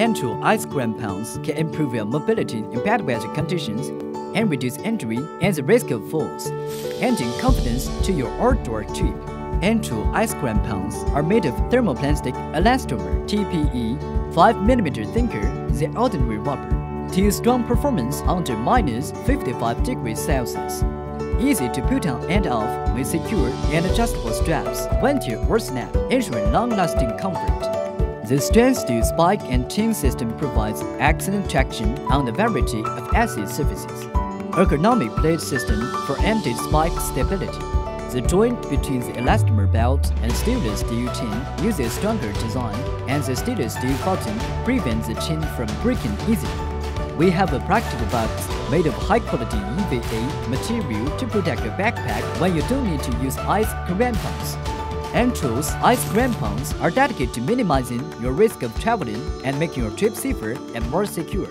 ETROL ice crampons can improve your mobility in bad weather conditions and reduce injury and the risk of falls, adding confidence to your outdoor trip. ETROL ice crampons are made of thermoplastic elastomer TPE 5mm thicker than ordinary rubber to strong performance under minus 55 degrees Celsius. Easy to put on and off with secure and adjustable straps, venture or snap, ensuring long-lasting comfort. The stainless steel spike and chain system provides excellent traction on a variety of acid surfaces. Ergonomic plate system for added spike stability. The joint between the elastomer belt and stainless steel chain uses stronger design, and the stainless steel bottom prevents the chain from breaking easily. We have a practical box made of high-quality EVA material to protect your backpack when you don't need to use ice crampons. ETROL's ice crampons are dedicated to minimizing your risk of traveling and making your trip safer and more secure.